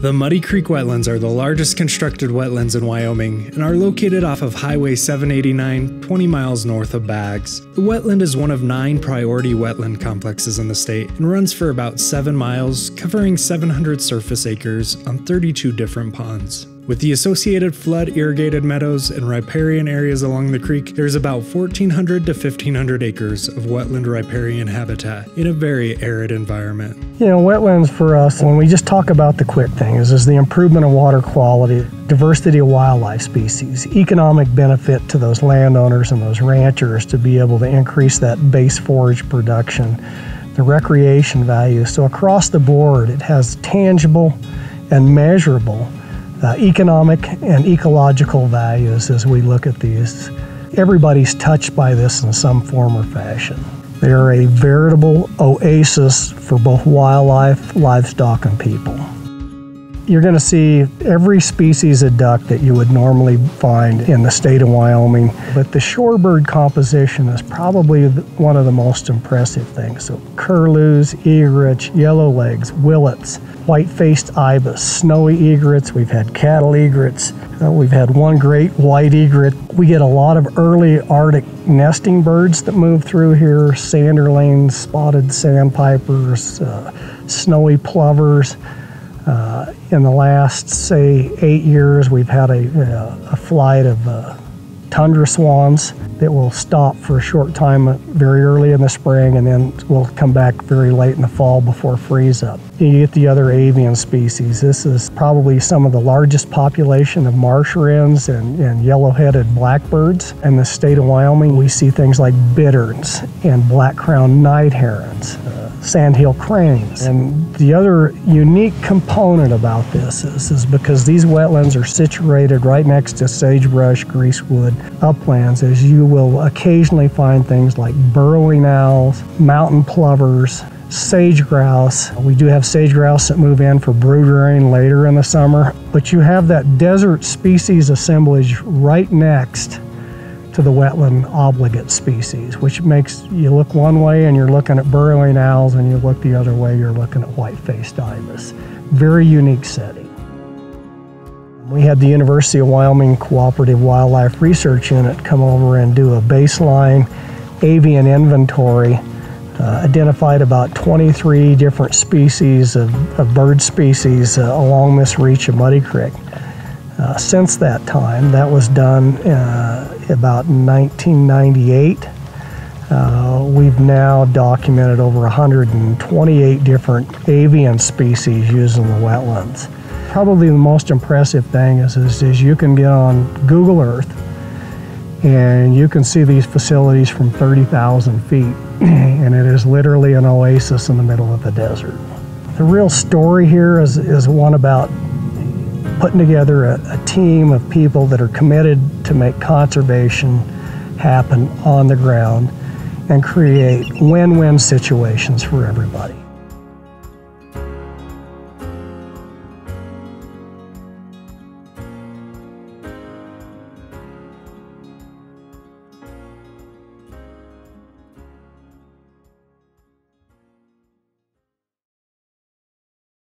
The Muddy Creek wetlands are the largest constructed wetlands in Wyoming and are located off of Highway 789, 20 miles north of Baggs. The wetland is one of nine priority wetland complexes in the state and runs for about 7 miles, covering 700 surface acres on 32 different ponds. With the associated flood irrigated meadows and riparian areas along the creek, there's about 1,400 to 1,500 acres of wetland riparian habitat in a very arid environment. You know, wetlands for us, when we just talk about the quick things, is the improvement of water quality, diversity of wildlife species, economic benefit to those landowners and those ranchers to be able to increase that base forage production, the recreation value. So across the board, it has tangible and measurable uh, economic and ecological values as we look at these. Everybody's touched by this in some form or fashion. They are a veritable oasis for both wildlife, livestock, and people. You're going to see every species of duck that you would normally find in the state of Wyoming, but the shorebird composition is probably one of the most impressive things. So curlews, egrets, yellowlegs, willets, white-faced ibis, snowy egrets, we've had cattle egrets, uh, we've had one great white egret. We get a lot of early Arctic nesting birds that move through here, sanderlings, spotted sandpipers, uh, snowy plovers. Uh, in the last, say, eight years, we've had a, a flight of uh, tundra swans that will stop for a short time very early in the spring and then will come back very late in the fall before freeze up. You get the other avian species. This is probably some of the largest population of marsh wrens and, and yellow-headed blackbirds. In the state of Wyoming, we see things like bitterns and black-crowned night herons. Uh, sandhill cranes. And the other unique component about this is, is because these wetlands are situated right next to sagebrush, greasewood, uplands, as you will occasionally find things like burrowing owls, mountain plovers, sage grouse. We do have sage grouse that move in for brood rearing later in the summer, but you have that desert species assemblage right next to the wetland obligate species, which makes you look one way and you're looking at burrowing owls, and you look the other way, you're looking at white-faced ibis. Very unique setting. We had the University of Wyoming Cooperative Wildlife Research Unit come over and do a baseline avian inventory, uh, identified about 23 different species of, of bird species uh, along this reach of Muddy Creek. Uh, since that time, that was done uh, about 1998. Uh, we've now documented over 128 different avian species using the wetlands. Probably the most impressive thing is, is, is you can get on Google Earth and you can see these facilities from 30,000 feet and it is literally an oasis in the middle of the desert. The real story here is, is one about putting together a, a team of people that are committed to make conservation happen on the ground and create win-win situations for everybody.